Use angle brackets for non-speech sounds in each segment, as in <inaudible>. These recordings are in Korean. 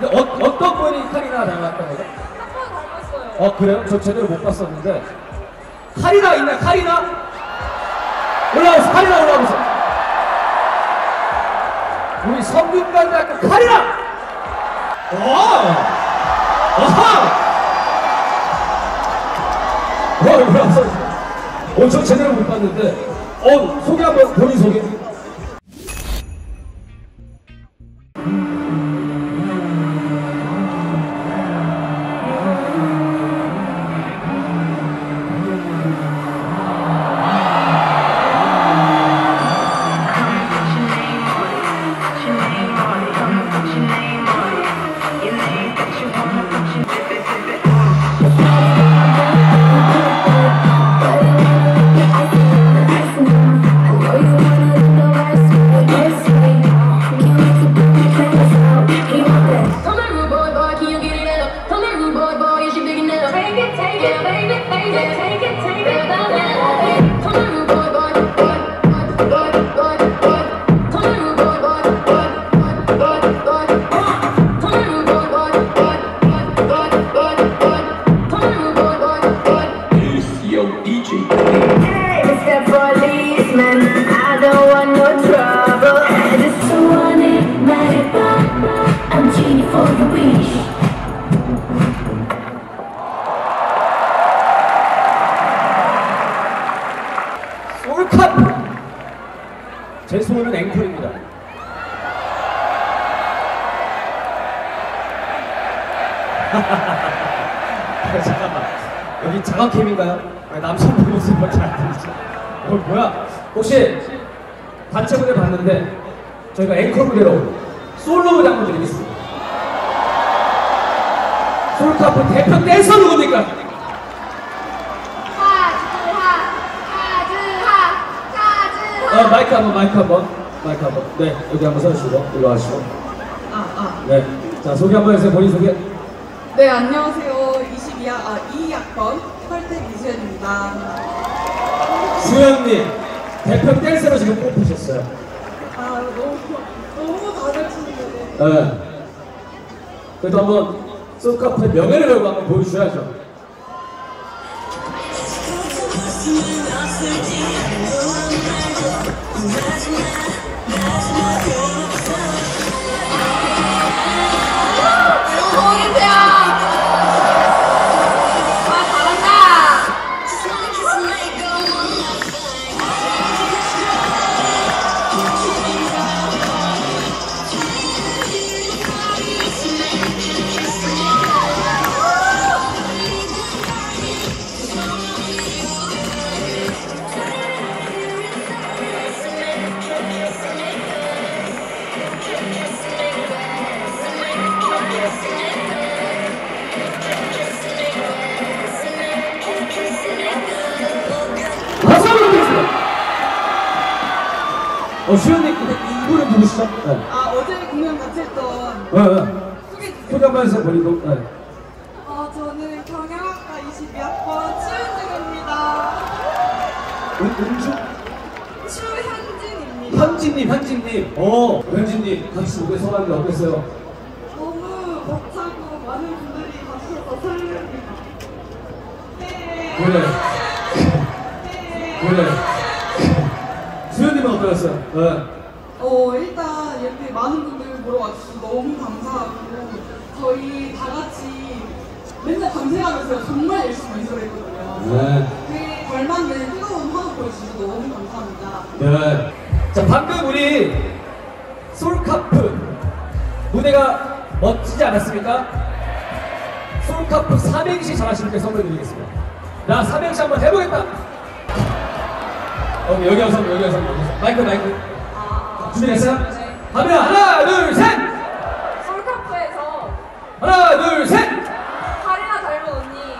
근데 어, 어떤 분이 카리나 닮았던 거죠? 한번 닮았어요. 어 그래요? 저 제대로 못 봤었는데 카리나 있나 카리나? 올라오세요 카리나 올라오세요 우리 성균관대학교 카리나! 와! 아하! 와 올라왔어 어저 제대로 못 봤는데 어 소개 한번 본인 소개 솔컵. 제 소원은 앵콜입니다. <laughs> 잠깐만. 여기 자가캠인가요? 남성분 모습밖에 안 들리죠. 어 뭐야? 혹시 단체 무대 봤는데 저희가 앵콜 무대로 솔로 무대 한번 드리겠습니다 솔카프 대표 댄서 누굽니까? 하즈하, 하즈하, 하즈하. 어, 마이크 한번 마이크 한번 마이크 한번 네 여기 한번 서주시고 일로 와시고 아, 아. 네자 소개 한번 해주세요 본인 소개 네, 안녕하세요. 22학, 아, 2학번 설태 이수연입니다. 수현님 대표 댄서로 지금 뽑히셨어요 아, 너무, 너무 다들 치는데. 네 그래도 한번 소카프의 명예를 걸고 한번 보여주셔야죠 어 수현님 이분은 누구시죠? 네. 아, 어제 공연 같이 했던 네, 네. 소개 소개 한번 해주세요 본인도 네. 아, 저는 경영학과 22학번 치은진입니다. 은, 은주? 추현진입니다. 현진님 현진님 어 현진님 같이 무대 서봤는데 어땠어요? 너무 벅차고 많은 분들이 가셔서 설렙니다. 네. 그래 네. 그래 수현님은 어떠셨어요? 네. 어, 일단 이렇게 많은 분들 보러 와주셔서 너무 감사하고 저희 다 같이 맨날 밤새가면서 정말 열심히 연습을 했거든요. 네. 그에 걸맞는 뜨거운 환호 보여주셔서 너무 감사합니다. 네. 자, 방금 우리 솔카프 무대가 멋지지 않았습니까? 솔카프 삼행시 잘하시는 분께 선물 드리겠습니다. 나 삼행시 한번 해보겠다. 어, 여기 와서, 여기 와서, 여기 와서. 마이크, 마이크. 준비됐어요? 하면 하나, 둘, 셋! 솔카프에서 하나, 둘, 셋! 카리나 닮은 언니.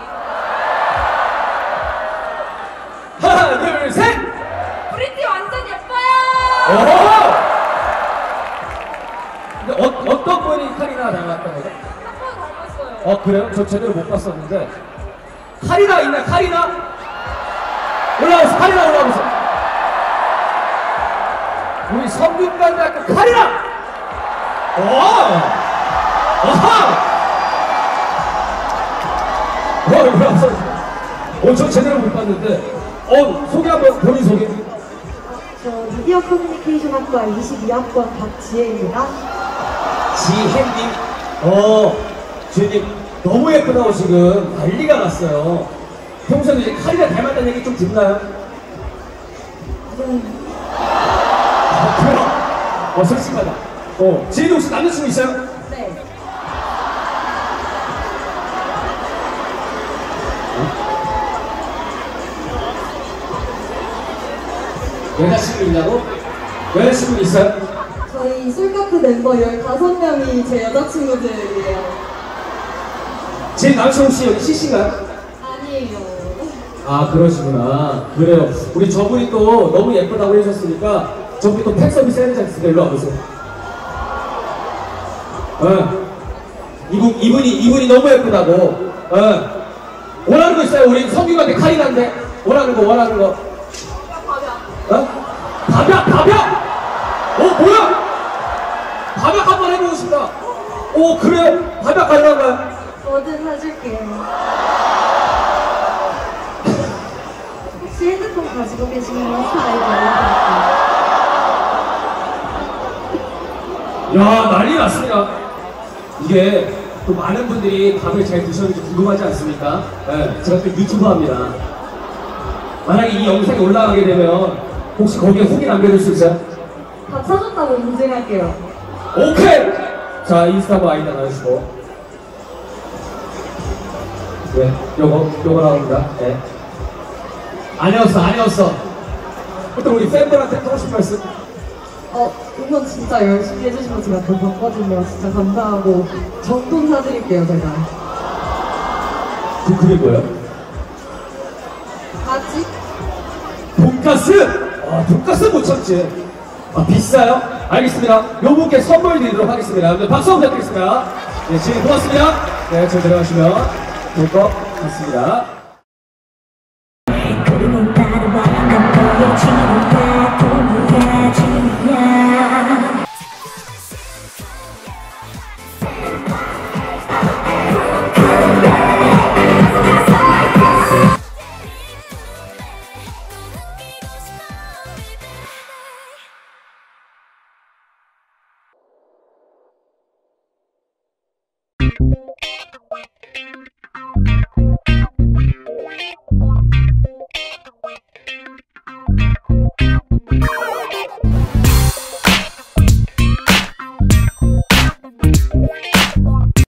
하나, 둘, 셋! pretty 완전 예뻐요. 오! 근데 어, 어떤 분이 카리나 닮았던 거죠? 한 번 닮았어요. 어 그래요? 저 제대로 못 봤었는데 카리나 있나 카리나? 올라오세요 카리나 올라오세요 우리 성균관대학교 카리나! 와! 아하! 어, 저, 어, 저 제대로 못 봤는데. 어, 소개 한번, 본인 소개. 저 미디어 커뮤니케이션 학과 22학번 박지혜입니다. 지혜님. 어, 지혜님, 너무 예쁘다고 지금 난리가 났어요. 평소에 이제 칼이가 닮았다는 얘기 좀 듣나요? 네. 아, 그래요? 어, 솔직하다. 어, 지혜님 혹시 남자친구 있어요? 네. 여자친구 있냐고? 여자친구 있어요? 저희 술카페 멤버 15명이 제 여자친구들이에요. 제 남친 혹시 여기 CC인가요? 아니에요. 아 그러시구나 그래요 우리 저분이 또 너무 예쁘다고 해주셨으니까 저분이 또 해야 되지 않습니까? 일로 와보세요 예. 이분, 이분이 이분이 너무 예쁘다고 예. 원하는 거 있어요? 우리 성규한테 카이나인데 원하는 거 원하는 거 어? 밥약 밥약 어 뭐야 밥약 한번 해보고 싶다 오 그래요 밥약 가능한가요? 뭐든 사줄게요. 혹시 핸드폰 가지고 계시면 스타일 알려드릴게요. 야 난리 났습니다. 이게 또 많은 분들이 밥을 잘 드셨는지 궁금하지 않습니까? 네, 제가 또 유튜브 합니다. 만약에 이 영상이 올라가게 되면 혹시 거기에 후기 남겨줄 수 있어요? 밥 사줬다고 인증할게요. 오케이! 자, 인스타고 아이디 나눠주시고. 네, 요거, 요거 나옵니다. 네. 아니었어, 아니었어. 또 우리 팬들한테 하고 싶은 말씀? 어, 응원 진짜 열심히 해주신 거 제가 더 봤거든요. 진짜 감사하고 정돈 사드릴게요, 제가. 그, 그게 뭐예요? 아직? 돈가스! 아, 돈가스 못 참지. 아, 비싸요? 알겠습니다. 요 분께 선물 드리도록 하겠습니다. 여러분들 박수 한번 부탁드리겠습니다. 네, 지금 고맙습니다. 네, 저 들어가시면 될 것 같습니다. 구름은 따라와 난 보여지는 다 가지며